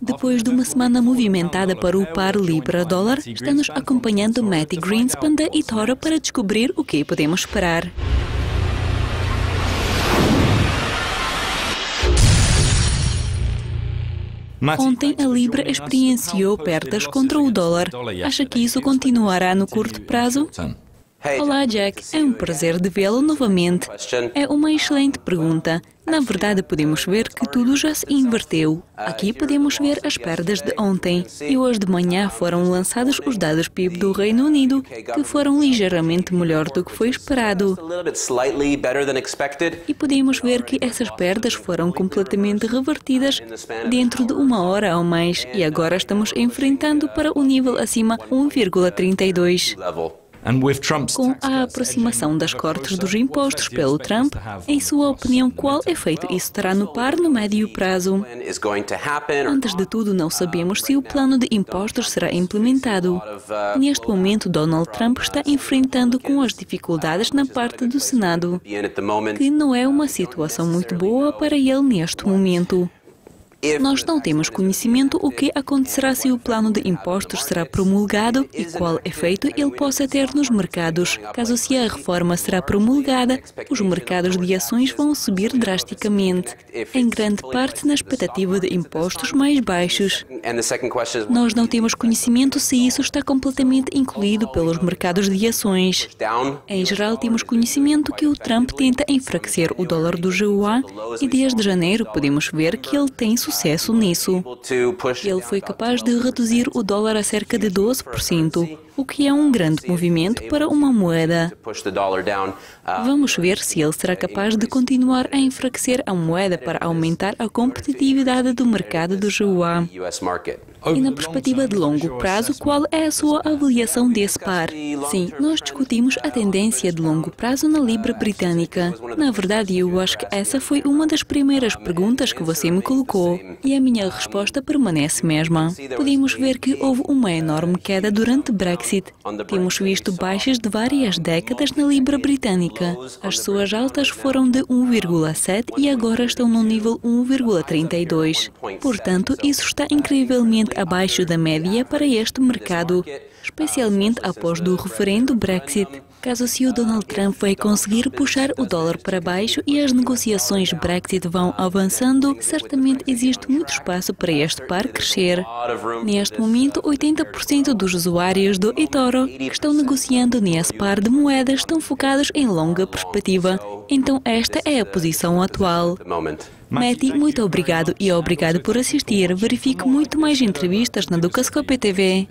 Depois de uma semana movimentada para o par Libra-dólar, está-nos acompanhando Matty Greenspan da eToro para descobrir o que podemos esperar. Ontem a Libra experienciou perdas contra o dólar. Acha que isso continuará no curto prazo? Olá, Jack. É um prazer de vê-lo novamente. É uma excelente pergunta. Na verdade, podemos ver que tudo já se inverteu. Aqui podemos ver as perdas de ontem. E hoje de manhã foram lançados os dados PIB do Reino Unido, que foram ligeiramente melhor do que foi esperado. E podemos ver que essas perdas foram completamente revertidas dentro de uma hora ou mais. E agora estamos enfrentando para o nível acima 1,32. Com a aproximação das cortes dos impostos pelo Trump, em sua opinião, qual efeito isso terá no par no médio prazo? Antes de tudo, não sabemos se o plano de impostos será implementado. Neste momento, Donald Trump está enfrentando com as dificuldades na parte do Senado, que não é uma situação muito boa para ele neste momento. Nós não temos conhecimento o que acontecerá se o plano de impostos será promulgado e qual efeito ele possa ter nos mercados. Caso se a reforma será promulgada, os mercados de ações vão subir drasticamente, em grande parte na expectativa de impostos mais baixos. Nós não temos conhecimento se isso está completamente incluído pelos mercados de ações. Em geral, temos conhecimento que o Trump tenta enfraquecer o dólar do yuan e desde janeiro podemos ver que ele tem sucesso nisso. Ele foi capaz de reduzir o dólar a cerca de 12%, o que é um grande movimento para uma moeda. Vamos ver se ele será capaz de continuar a enfraquecer a moeda para aumentar a competitividade do mercado do yuan. E na perspectiva de longo prazo, qual é a sua avaliação desse par? Sim, nós discutimos a tendência de longo prazo na Libra britânica. Na verdade, eu acho que essa foi uma das primeiras perguntas que você me colocou. E a minha resposta permanece mesma. Podemos ver que houve uma enorme queda durante o Brexit. Temos visto baixas de várias décadas na Libra britânica. As suas altas foram de 1,7 e agora estão no nível 1,32. Portanto, isso está incrivelmente abaixo da média para este mercado, especialmente após do referendo Brexit. Caso se o Donald Trump vai conseguir puxar o dólar para baixo e as negociações Brexit vão avançando, certamente existe muito espaço para este par crescer. Neste momento, 80% dos usuários do eToro que estão negociando nesse par de moedas estão focados em longa perspectiva. Então esta é a posição atual. Matty, muito obrigado e obrigado por assistir. Verifique muito mais entrevistas na Ducascope TV.